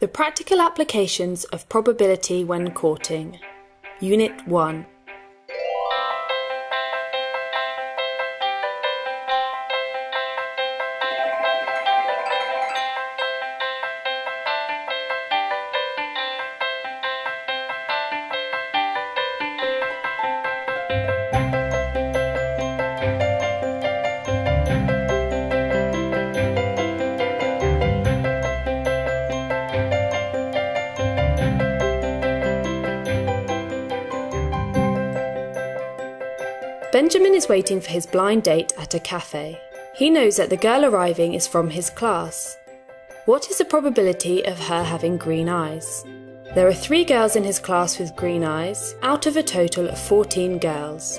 The practical applications of probability when courting. Unit 1. Benjamin is waiting for his blind date at a cafe. He knows that the girl arriving is from his class. What is the probability of her having green eyes? There are three girls in his class with green eyes, out of a total of 14 girls.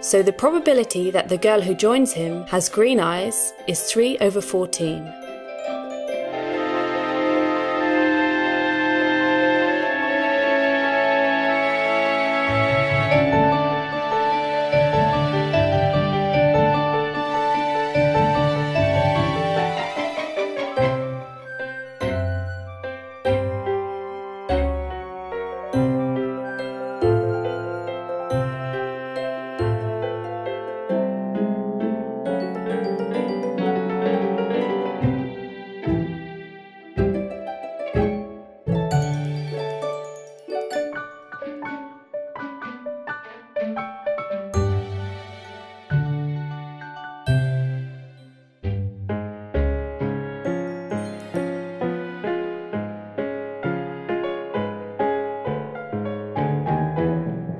So the probability that the girl who joins him has green eyes is 3 over 14.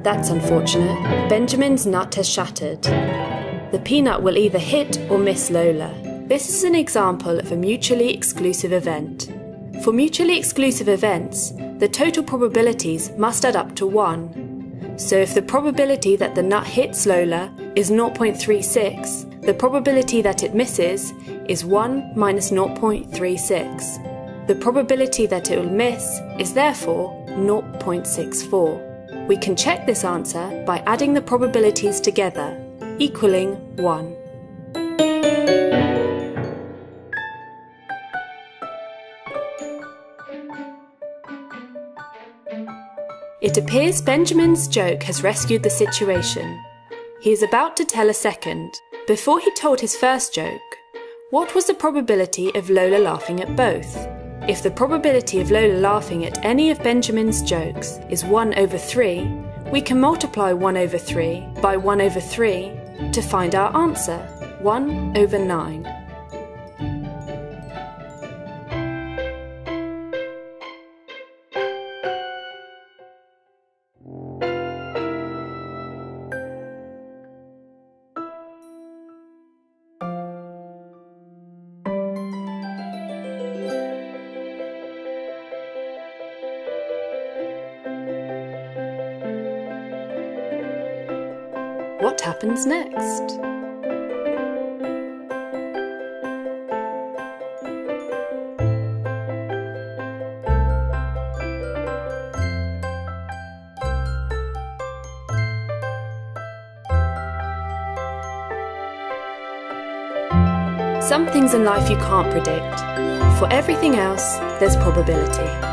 That's unfortunate. Benjamin's nut has shattered. The peanut will either hit or miss Lola. This is an example of a mutually exclusive event. For mutually exclusive events, the total probabilities must add up to 1. So if the probability that the nut hits Lola is 0.36, the probability that it misses is 1 minus 0.36. The probability that it will miss is therefore 0.64. We can check this answer by adding the probabilities together, equaling 1. It appears Benjamin's joke has rescued the situation. He is about to tell a second. Before he told his first joke, what was the probability of Lola laughing at both? If the probability of Lola laughing at any of Benjamin's jokes is 1 over 3, we can multiply 1 over 3 by 1 over 3 to find our answer, 1 over 9. What happens next? Some things in life you can't predict. For everything else, there's probability.